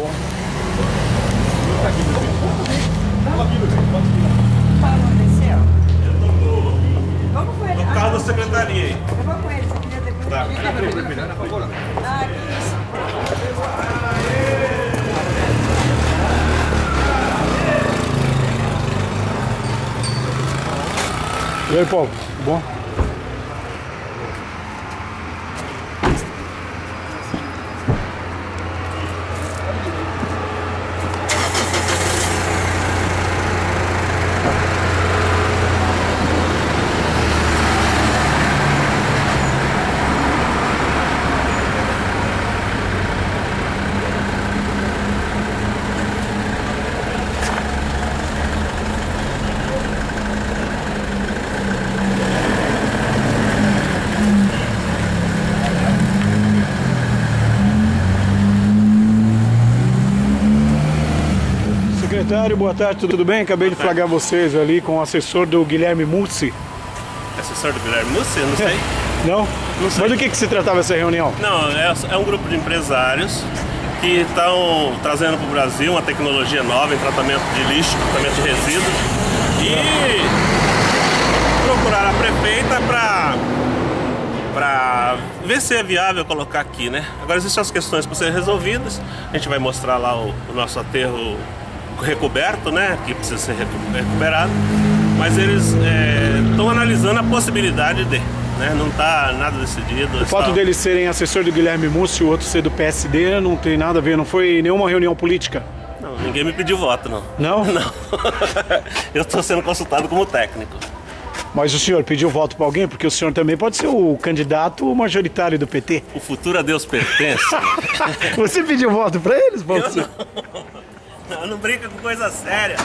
bom. Falou, desceu. Vamos com ele. No carro da secretaria aí. Eu vou com ele, você queria depois. Tá. Ah, que isso. E aí, Paulo? Bom? Secretário, boa tarde, tudo bem? Acabei de flagrar vocês ali com o assessor do Guilherme Mussi. Assessor do Guilherme Mussi? Não sei. Não? Não sei. Mas do que, que se tratava essa reunião? Não, é, é um grupo de empresários que estão trazendo para o Brasil uma tecnologia nova em tratamento de lixo, tratamento de resíduos. E procuraram a prefeita para para ver se é viável colocar aqui, né? Agora existem as questões para serem resolvidas. A gente vai mostrar lá o, o nosso aterro recoberto, né? Que precisa ser recu- recuperado. Mas eles estão analisando a possibilidade de, né? Não está nada decidido. O fato deles serem assessor do Guilherme Mussi e o outro ser do PSD não tem nada a ver, não foi nenhuma reunião política. Não, ninguém me pediu voto, não. Não? Não. Eu estou sendo consultado como técnico. Mas o senhor pediu voto para alguém? Porque o senhor também pode ser o candidato majoritário do PT. O futuro a Deus pertence. Você pediu voto para eles, Paulo? Eu. Não, não brinca com coisa séria.